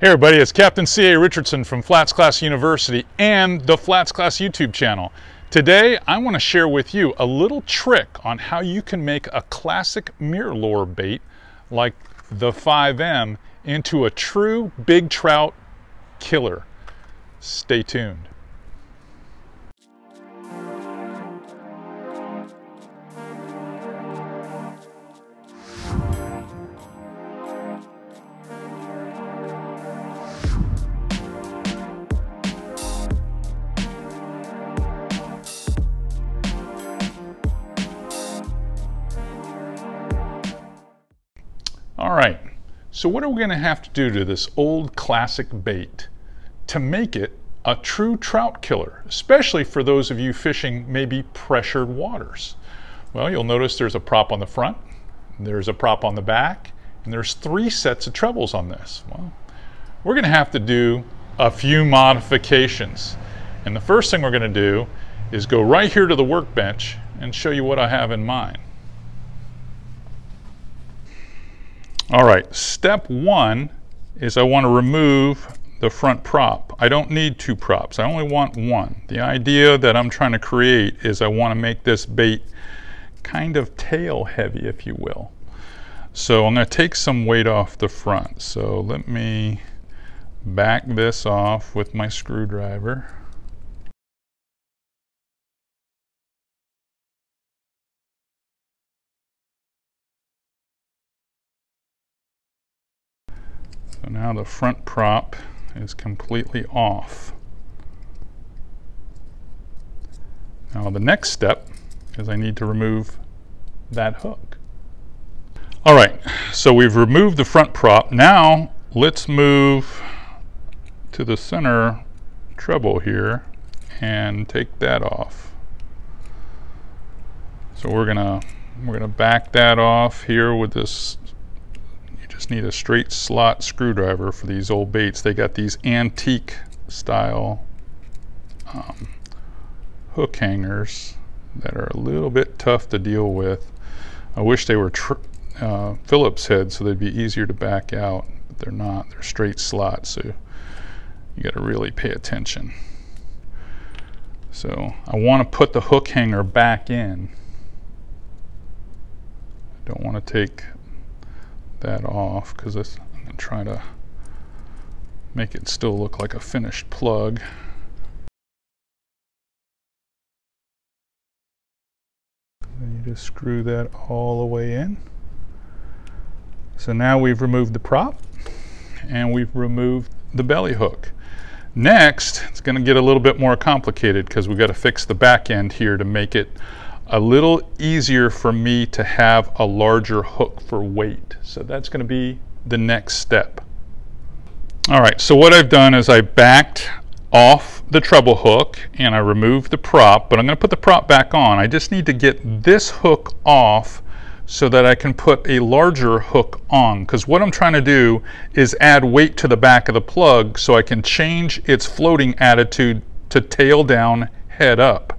Hey everybody, it's Captain C.A. Richardson from Flats Class University and the Flats Class YouTube channel. Today, I want to share with you a little trick on how you can make a classic MirrOlure bait like the 5M into a true big trout killer. Stay tuned. So what are we gonna have to do to this old classic bait to make it a true trout killer, especially for those of you fishing maybe pressured waters? Well, you'll notice there's a prop on the front, there's a prop on the back, and there's three sets of trebles on this. Well, we're gonna have to do a few modifications. And the first thing we're gonna do is go right here to the workbench and show you what I have in mind. All right, step one is I want to remove the front prop. I don't need two props, I only want one. The idea that I'm trying to create is I want to make this bait kind of tail heavy, if you will. So I'm going to take some weight off the front. So let me back this off with my screwdriver. So now the front prop is completely off. Now the next step is I need to remove that hook. All right, so we've removed the front prop. Now let's move to the center treble here and take that off. So we're gonna we're gonna back that off here with this just need a straight slot screwdriver for these old baits. They got these antique style um, hook hangers that are a little bit tough to deal with. I wish they were uh, Phillips head so they'd be easier to back out, but they're not. They're straight slots, so you got to really pay attention. So I want to put the hook hanger back in. I don't want to take that off because I'm going to try to make it still look like a finished plug. Then you just screw that all the way in. So now we've removed the prop and we've removed the belly hook. Next, it's going to get a little bit more complicated because we've got to fix the back end here to make it a little easier for me to have a larger hook for weight. So that's going to be the next step. All right, so what I've done is I backed off the treble hook and I removed the prop, but I'm going to put the prop back on. I just need to get this hook off so that I can put a larger hook on because what I'm trying to do is add weight to the back of the plug so I can change its floating attitude to tail down, head up.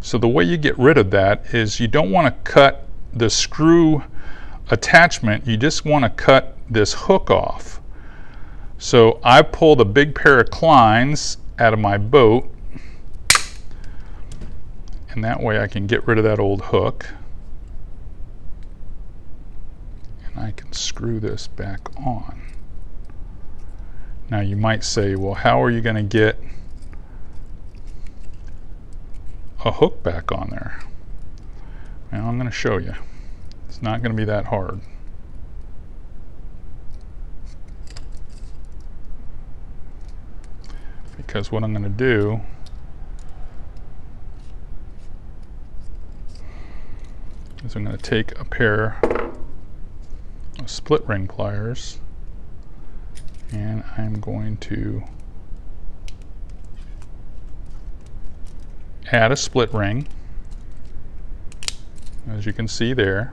So the way you get rid of that is you don't want to cut the screw attachment, you just want to cut this hook off. So I pulled a big pair of Kleins out of my boat and that way I can get rid of that old hook. And I can screw this back on. Now you might say, well, how are you going to get a hook back on there. Now I'm going to show you. It's not going to be that hard. Because what I'm going to do is I'm going to take a pair of split ring pliers and I'm going to add a split ring, as you can see there.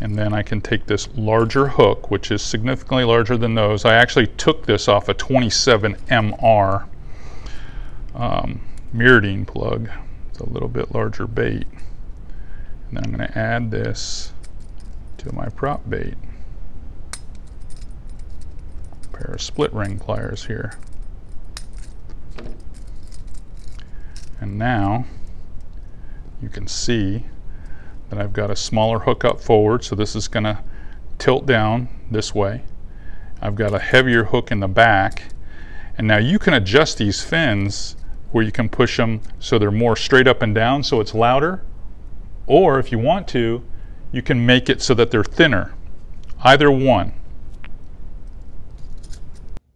And then I can take this larger hook, which is significantly larger than those. I actually took this off a 27 MR um, MirrOdine plug. It's a little bit larger bait. And then I'm going to add this to my prop bait. Pair of split ring pliers here. And now you can see that I've got a smaller hook up forward, so this is gonna tilt down this way. I've got a heavier hook in the back, and now you can adjust these fins where you can push them so they're more straight up and down so it's louder, or if you want to, you can make it so that they're thinner. Either one.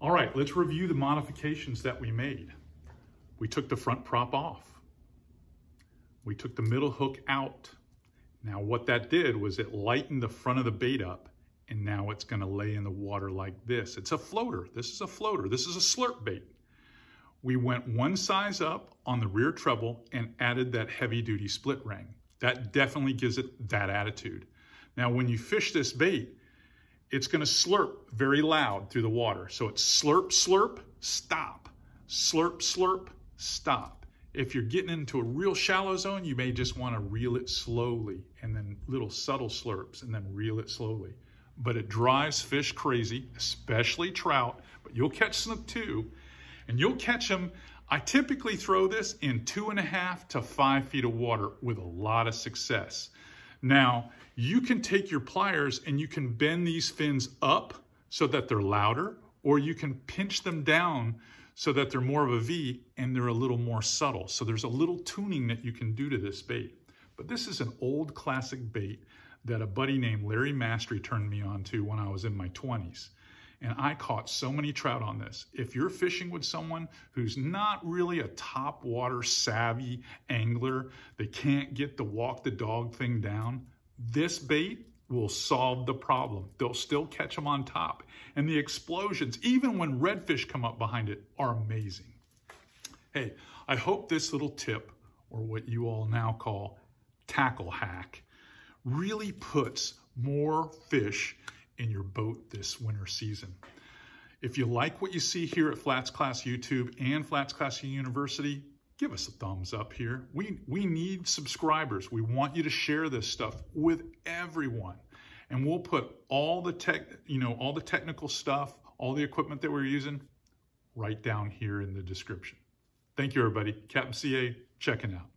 All right, let's review the modifications that we made. We took the front prop off. We took the middle hook out. Now what that did was it lightened the front of the bait up and now it's gonna lay in the water like this. It's a floater. This is a floater. This is a slurp bait. We went one size up on the rear treble and added that heavy duty split ring. That definitely gives it that attitude. Now, when you fish this bait, it's gonna slurp very loud through the water. So it's slurp, slurp, stop. Slurp, slurp, stop. If you're getting into a real shallow zone, you may just wanna reel it slowly and then little subtle slurps and then reel it slowly. But it drives fish crazy, especially trout, but you'll catch snook too. And you'll catch them, I typically throw this in two and a half to five feet of water with a lot of success. Now, you can take your pliers and you can bend these fins up so that they're louder, or you can pinch them down so that they're more of a V and they're a little more subtle. So there's a little tuning that you can do to this bait. But this is an old classic bait that a buddy named Larry Mastery turned me on to when I was in my 20s. And I caught so many trout on this. If you're fishing with someone who's not really a top water savvy angler, they can't get the walk the dog thing down, this bait will solve the problem. They'll still catch them on top. And the explosions, even when redfish come up behind it, are amazing. Hey, I hope this little tip, or what you all now call tackle hack, really puts more fish in your boat this winter season. If you like what you see here at Flats Class YouTube and Flats Class University, give us a thumbs up here. We, we need subscribers. We want you to share this stuff with everyone. And we'll put all the tech, you know, all the technical stuff, all the equipment that we're using right down here in the description. Thank you, everybody. Captain CA checking out.